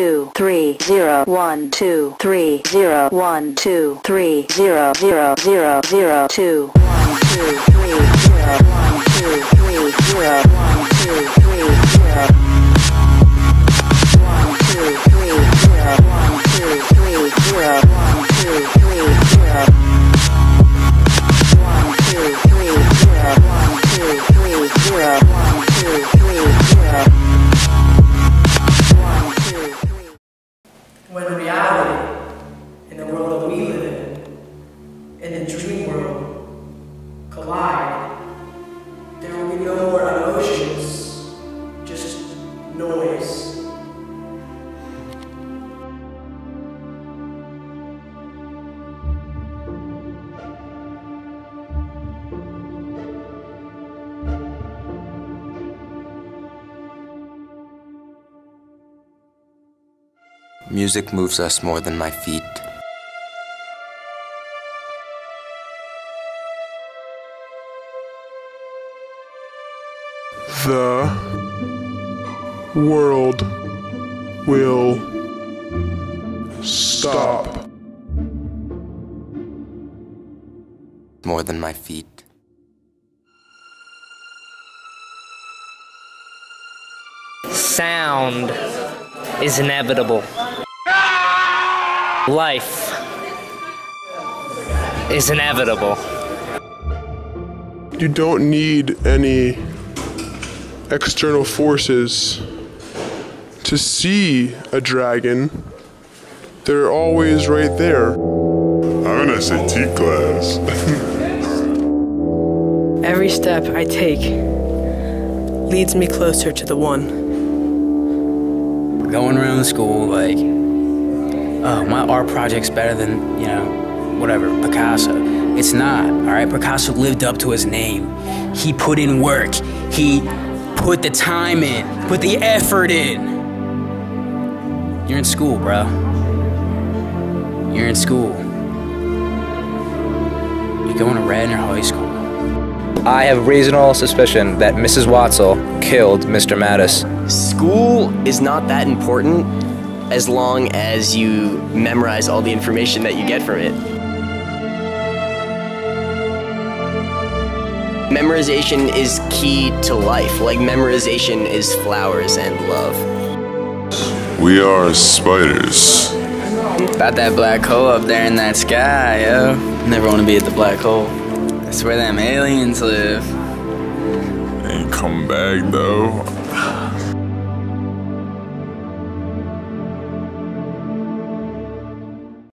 two three zero one two three zero one two three zero zero zero zero two one two three zero one two three zero one two dream world collide, there will be no more emotions, just noise. Music moves us more than my feet. The world will stop. More than my feet. Sound is inevitable. Life is inevitable. You don't need any external forces to see a dragon. They're always right there. I'm in SAT class. Every step I take leads me closer to the one. going around the school like, oh, my art project's better than, you know, whatever, Picasso. It's not, all right? Picasso lived up to his name. He put in work. He put the time in, put the effort in. You're in school, bro. You're in school. You're going to Radnor High School. I have reasonable suspicion that Mrs. Watzel killed Mr. Mattis. School is not that important as long as you memorize all the information that you get from it. Memorization is key to life. Like, memorization is flowers and love. we are spiders. About that black hole up there in that sky, yo. Never want to be at the black hole. That's where them aliens live. Ain't come back though.